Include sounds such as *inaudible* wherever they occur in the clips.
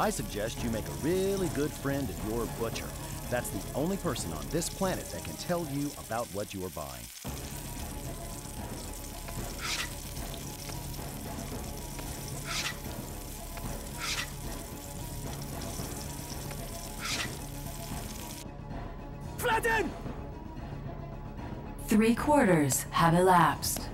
I suggest you make a really good friend of your butcher. That's the only person on this planet that can tell you about what you are buying. Flatten! Three quarters have elapsed.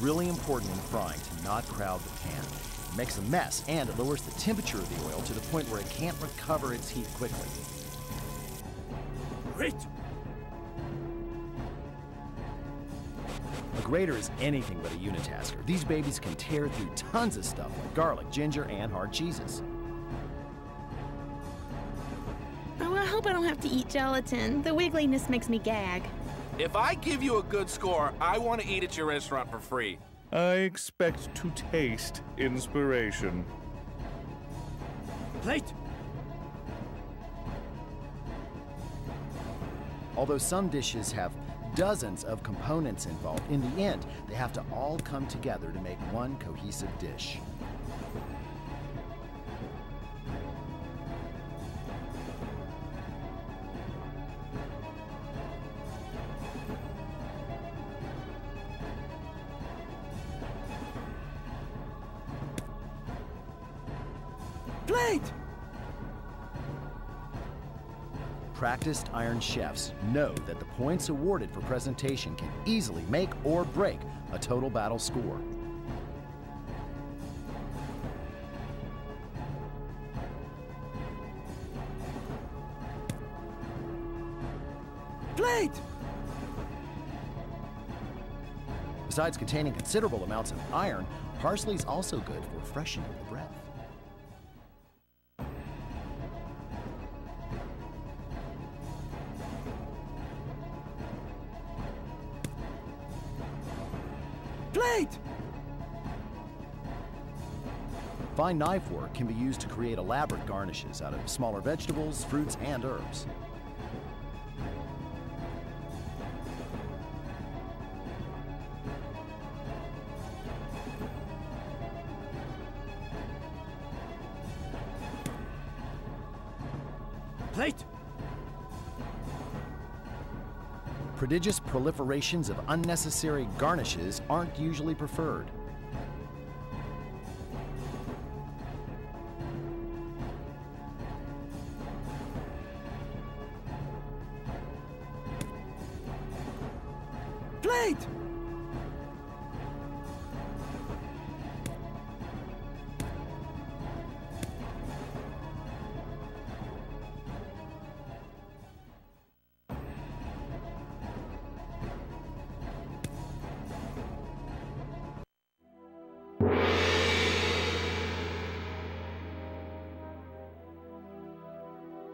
Really important in frying to not crowd the pan. It makes a mess and it lowers the temperature of the oil to the point where it can't recover its heat quickly. Wait! A grater is anything but a unitasker. These babies can tear through tons of stuff like garlic, ginger, and hard cheeses. Oh, I hope I don't have to eat gelatin. The wiggliness makes me gag. If I give you a good score, I want to eat at your restaurant for free. I expect to taste inspiration. Plate! Although some dishes have dozens of components involved, in the end, they have to all come together to make one cohesive dish. Plate! Practiced iron chefs know that the points awarded for presentation can easily make or break a total battle score. Plate! Besides containing considerable amounts of iron, parsley is also good for freshening the breath. Fine knife work can be used to create elaborate garnishes out of smaller vegetables, fruits, and herbs. Plate! Prodigious proliferations of unnecessary garnishes aren't usually preferred.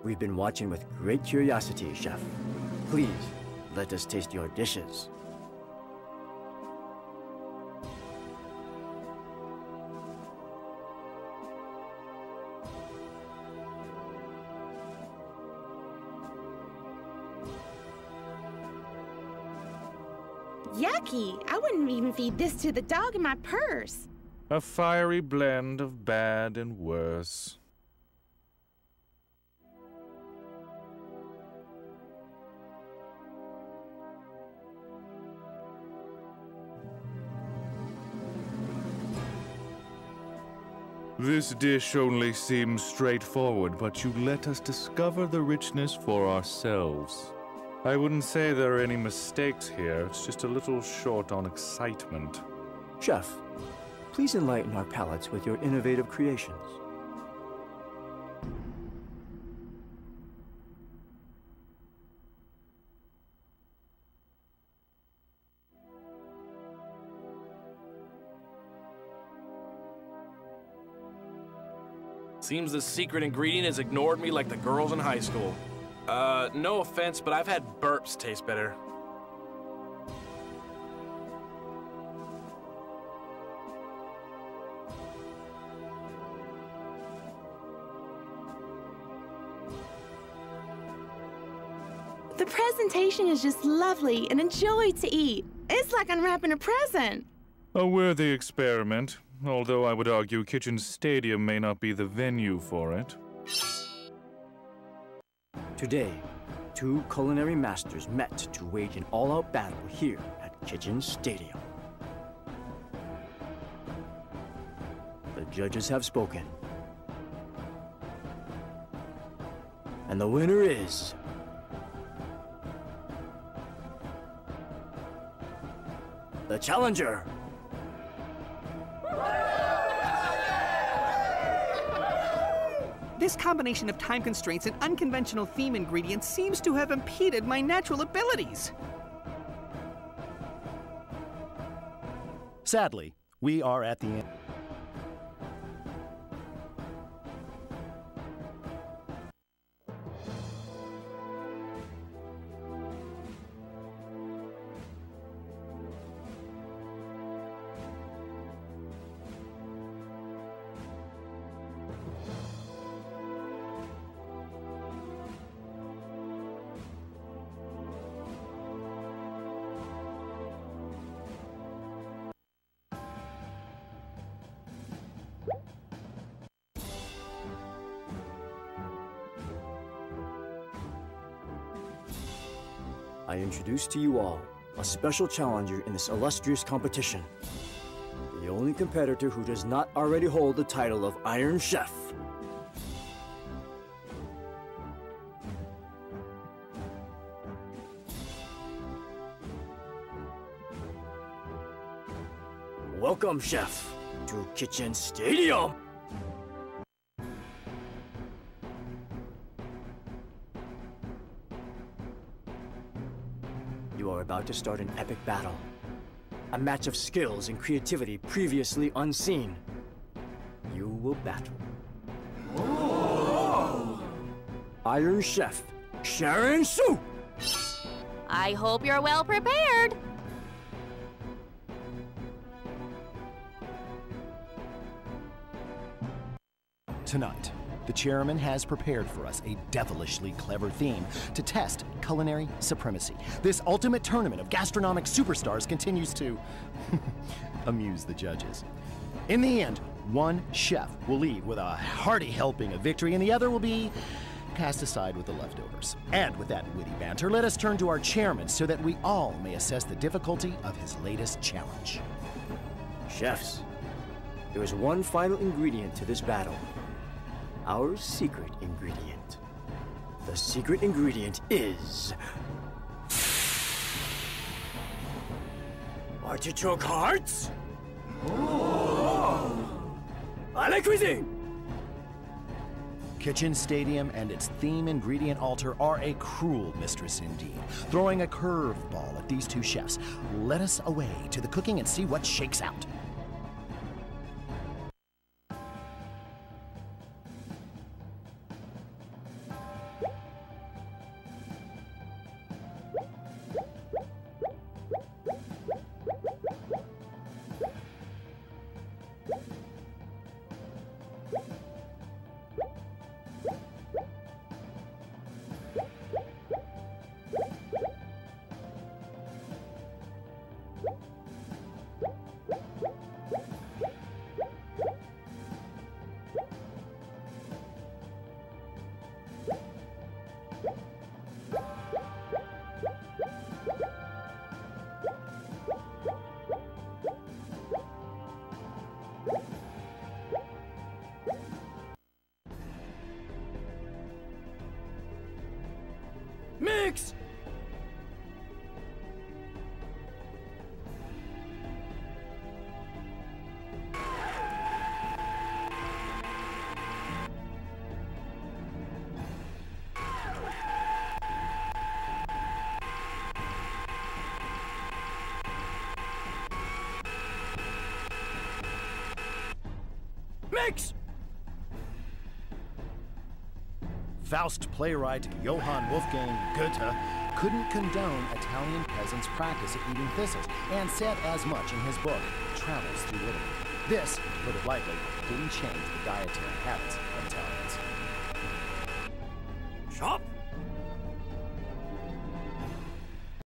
We've been watching with great curiosity, Chef. Please, let us taste your dishes. Yucky! I wouldn't even feed this to the dog in my purse. A fiery blend of bad and worse. This dish only seems straightforward, but you let us discover the richness for ourselves. I wouldn't say there are any mistakes here, it's just a little short on excitement. Chef, please enlighten our palates with your innovative creations. Seems the secret ingredient has ignored me like the girls in high school. Uh, no offense, but I've had burps taste better. The presentation is just lovely and a joy to eat. It's like unwrapping a present. A worthy experiment, although I would argue Kitchen Stadium may not be the venue for it. Today, two culinary masters met to wage an all-out battle here at Kitchen Stadium. The judges have spoken. And the winner is... The challenger! This combination of time constraints and unconventional theme ingredients seems to have impeded my natural abilities. Sadly, we are at the end. I introduce to you all a special challenger in this illustrious competition. The only competitor who does not already hold the title of Iron Chef. Welcome, Chef, to Kitchen Stadium! About to start an epic battle. A match of skills and creativity previously unseen. You will battle. Iron Chef, Sharon Su! I hope you're well prepared. Tonight, the chairman has prepared for us a devilishly clever theme to test culinary supremacy. This ultimate tournament of gastronomic superstars continues to *laughs* amuse the judges. In the end, one chef will leave with a hearty helping of victory, and the other will be cast aside with the leftovers. And with that witty banter, let us turn to our chairman so that we all may assess the difficulty of his latest challenge. Chefs, there is one final ingredient to this battle. Our secret ingredient. The secret ingredient is. Artichoke hearts? Oh. À la cuisine! Kitchen Stadium and its theme ingredient altar are a cruel mistress indeed, throwing a curveball at these two chefs. Let us away to the cooking and see what shakes out. Faust playwright Johann Wolfgang Goethe couldn't condone Italian peasants' practice of eating thistles, and said as much in his book, Travels Through Italy. This, put it lightly, didn't change the dietary habits of Italians. Chop!